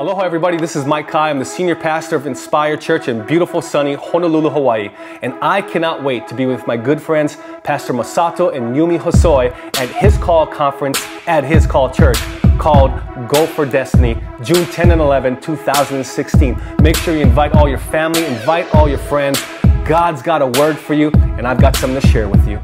Aloha, everybody. This is Mike Kai. I'm the senior pastor of Inspire Church in beautiful, sunny Honolulu, Hawaii. And I cannot wait to be with my good friends, Pastor Masato and Yumi Hosoi, at His Call conference at His Call Church called Go for Destiny, June 10 and 11, 2016. Make sure you invite all your family, invite all your friends. God's got a word for you, and I've got something to share with you.